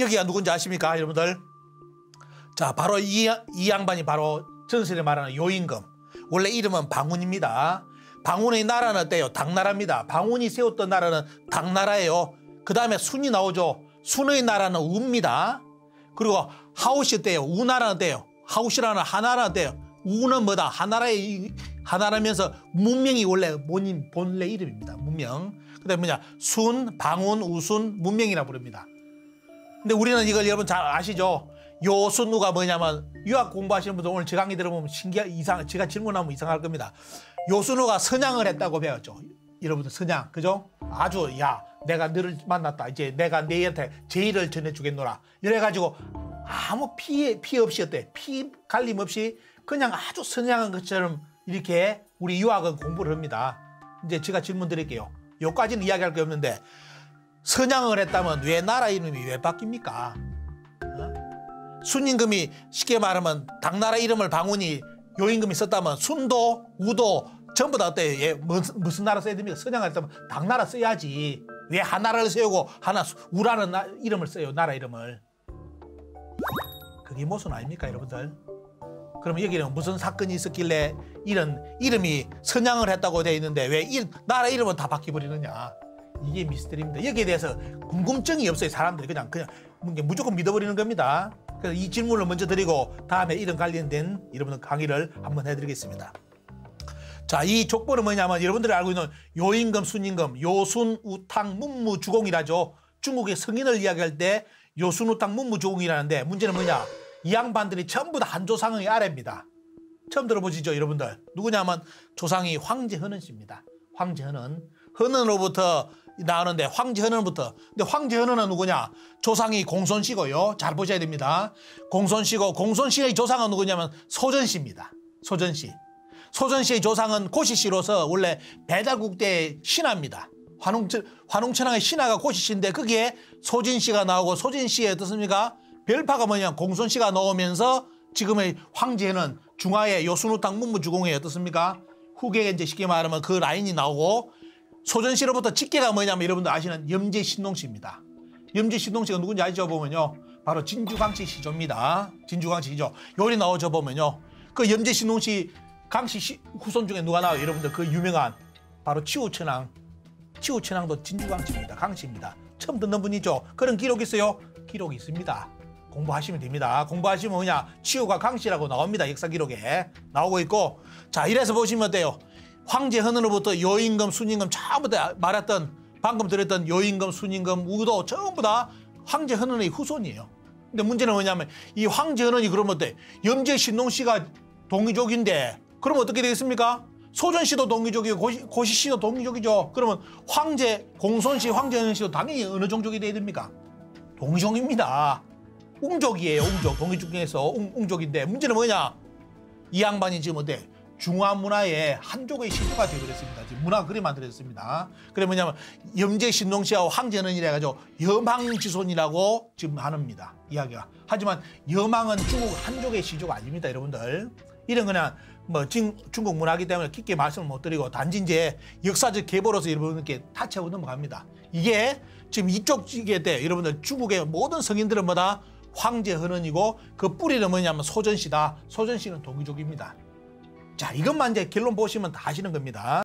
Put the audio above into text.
여기가 누군지 아십니까, 여러분들? 자, 바로 이, 이 양반이 바로 전설에 말하는 요임금. 원래 이름은 방운입니다. 방운의 나라는 어때요? 당나라입니다. 방운이 세웠던 나라는 당나라예요. 그 다음에 순이 나오죠. 순의 나라는 우입니다. 그리고 하우시 때요. 우나라는 때요. 하우시라는 하나라는 때요. 우는 뭐다? 하나라의 하나라면서 문명이 원래 본인 본래 이름입니다. 문명. 그다음에 뭐냐? 순, 방운, 우순, 문명이라 부릅니다. 근데 우리는 이걸 여러분 잘 아시죠? 요순우가 뭐냐면 유학 공부하시는 분들 오늘 제 강의 들어보면 신기한 이상 제가 질문하면 이상할 겁니다. 요순우가 선양을 했다고 배웠죠. 여러분들 선양 그죠? 아주 야 내가 너를 만났다 이제 내가 너한테 제의를 전해주겠노라 이래가지고 아무 피해 피해 없이 어때 피 갈림 없이 그냥 아주 선양한 것처럼 이렇게 우리 유학은 공부를 합니다. 이제 제가 질문 드릴게요. 여기까지는 이야기할 게 없는데 선양을 했다면 왜 나라 이름이 왜 바뀝니까? 어? 순임금이 쉽게 말하면 당나라 이름을 방운이 요임금이 썼다면 순도 우도 전부 다 어때요? 예, 무슨, 나라 써야 됩니까? 선양을 했다면 당나라 써야지. 왜 하나를 세우고 하나 우라는 나, 이름을 써요? 나라 이름을. 그게 무슨 아닙니까, 여러분들? 그러면 여기는 무슨 사건이 있었길래 이런 이름이 선양을 했다고 돼 있는데 왜 이, 나라 이름은 다 바뀌어버리느냐? 이게 미스터리입니다. 여기에 대해서 궁금증이 없어요. 사람들이 그냥 그냥 무조건 믿어버리는 겁니다. 그래서 이 질문을 먼저 드리고 다음에 이런 관련된 여러분들 강의를 한번 해드리겠습니다. 자, 이 족보는 뭐냐면 여러분들이 알고 있는 요임금, 순임금, 요순, 우탕, 문무, 주공이라죠. 중국의 성인을 이야기할 때 요순, 우탕, 문무, 주공이라는데 문제는 뭐냐? 이 양반들이 전부 다 한조상의 아래입니다. 처음 들어보시죠, 여러분들? 누구냐면 조상이 황제 헌은 씨입니다. 황제 헌은. 헌은으로부터 나오는데 황제 헌은부터. 근데 황제 헌은은 누구냐? 조상이 공손씨고요. 잘 보셔야 됩니다. 공손씨고 공손씨의 조상은 누구냐면 소전씨입니다. 소전씨. 소전씨의 조상은 고시씨로서 원래 배달국대의 신하입니다. 환웅천, 환웅천왕의 신하가 고시씨인데 거기에 소진씨가 나오고 소진씨의 어떻습니까? 별파가 뭐냐 공손씨가 나오면서 지금의 황제는 중하의 요순우탕 문무주공의 어떻습니까? 후계에 이제 쉽게 말하면 그 라인이 나오고 소전씨로부터 직계가 뭐냐면 여러분들 아시는 염제 신동씨입니다. 염제 신동씨가 누군지 아시죠? 보면요. 바로 진주강씨 시조입니다. 진주강씨 시조. 요리 나오죠 보면요. 그 염제 신동씨 강씨 시, 후손 중에 누가 나와요? 여러분들 그 유명한 바로 치우천왕. 치우천왕도 진주강씨입니다. 강씨입니다. 처음 듣는 분이죠. 그런 기록 있어요? 기록이 있습니다. 공부하시면 됩니다. 공부하시면 뭐냐 치우가 강씨라고 나옵니다. 역사 기록에 나오고 있고 자 이래서 보시면 어때요? 황제 헌으로부터 요임금, 순임금 전부 다 말했던 방금 들었던 요임금, 순임금, 우도 전부 다 황제 헌은의 후손이에요. 근데 문제는 뭐냐면 이 황제 헌은이 그러면 어때? 염제 신농 씨가 동이족인데 그럼 어떻게 되겠습니까? 소전 씨도 동이족이고 고시, 고시 씨도 동이족이죠. 그러면 황제 공손 씨, 황제 헌은 씨도 당연히 어느 종족이 돼야 됩니까? 동이족입니다. 웅족이에요, 웅족. 동이족 중에서 웅, 웅족인데 문제는 뭐냐? 이 양반이 지금 어때? 중화 문화의 한족의 시조가 되어버렸습니다. 문화 그림 만들어졌습니다. 그래 뭐냐면 염제 신동씨하고 황제는 이래가지고 여망지손이라고 지금 하는입니다. 이야기가. 하지만 여망은 중국 한족의 시조가 아닙니다, 여러분들. 이런 그냥 뭐 진, 중국 문화기 때문에 깊게 말씀을 못 드리고 단지 이제 역사적 계보로서 여러분께 타치하고 넘어갑니다. 이게 지금 이쪽 지게 때 여러분들 중국의 모든 성인들은 뭐다? 황제 헌은이고 그 뿌리는 뭐냐면 소전씨다. 소전씨는 동이족입니다. 자, 이것만 이제 결론 보시면 다 아시는 겁니다.